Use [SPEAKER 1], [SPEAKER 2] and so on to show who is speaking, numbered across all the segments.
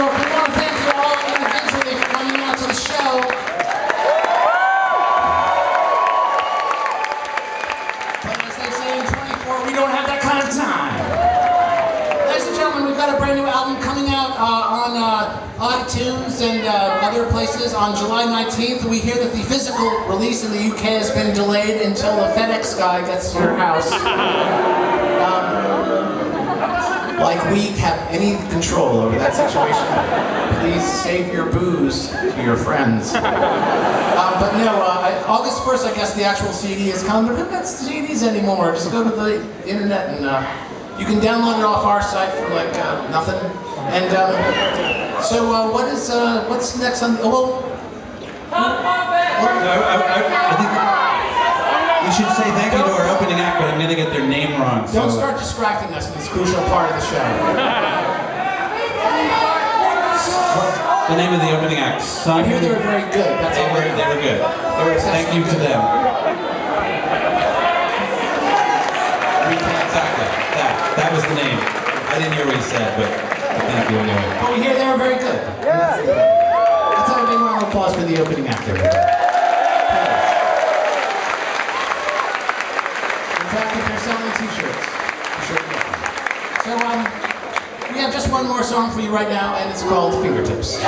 [SPEAKER 1] York. We want to thank you all individually for coming out to the show. But as they say in 24, we don't have that kind of time. Ladies and gentlemen, we've got a brand new album coming out uh, on uh, iTunes and uh, other places on July 19th. We hear that the physical release in the UK has been delayed until the FedEx guy gets to your house. Um, like we have any control over that situation. Please save your booze to your friends. Uh, but no, uh, August 1st, I guess the actual CD is coming. But who gets CDs anymore? Just go to the internet and uh, you can download it off our site for like uh, nothing. And um, so, uh, what is uh, what's next on? Oh, well,
[SPEAKER 2] I, I, I, I think we should say thank you to our opening act, but I'm gonna get their name wrong. So.
[SPEAKER 1] don't start distracting us in this crucial part of the show.
[SPEAKER 2] The name of the opening act.
[SPEAKER 1] I
[SPEAKER 2] Simon.
[SPEAKER 1] hear they were very good. That's
[SPEAKER 2] They
[SPEAKER 1] all.
[SPEAKER 2] were, they were good.
[SPEAKER 1] They were
[SPEAKER 2] Thank you to them.
[SPEAKER 1] We can't
[SPEAKER 2] Exactly. That. That was the name. I didn't hear what he said, but thank you anyway.
[SPEAKER 1] But we hear they were very good. Yeah. Let's have a big round of applause for the opening act, everybody. Fact, you're selling t-shirts, should. So, um, we have just one more song for you right now, and it's called Fingertips.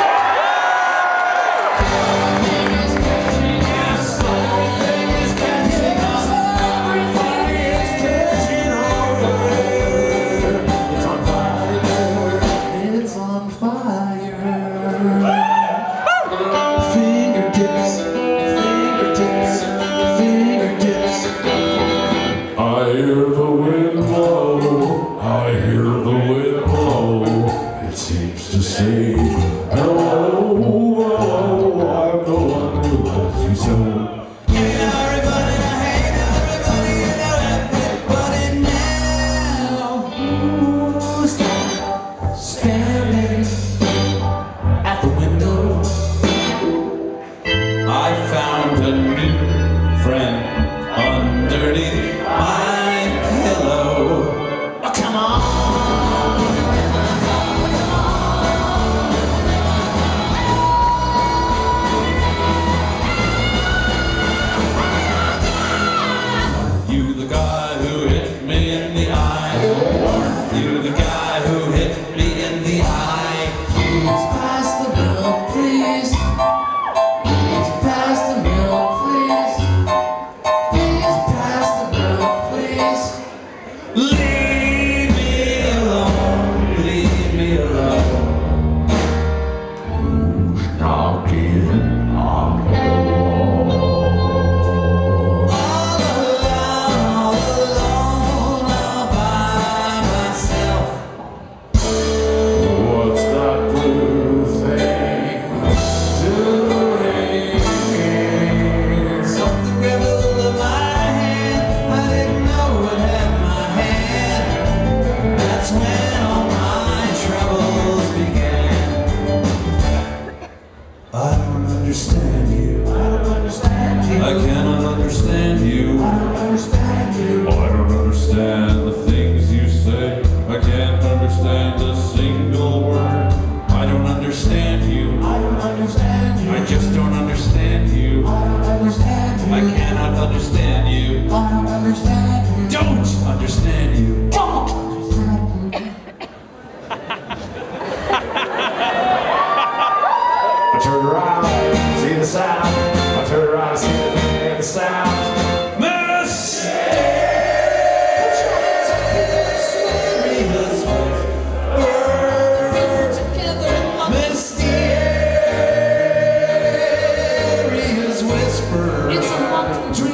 [SPEAKER 1] 徐州
[SPEAKER 3] I
[SPEAKER 2] don't understand you. I don't understand you. I cannot understand you. I don't understand you.
[SPEAKER 3] I don't understand the things you say.
[SPEAKER 2] I can't understand a single word. I don't understand you.
[SPEAKER 1] I don't understand you.
[SPEAKER 2] I just don't understand you.
[SPEAKER 1] I don't understand you.
[SPEAKER 2] I cannot understand you.
[SPEAKER 1] I don't understand you.
[SPEAKER 2] Don't understand you.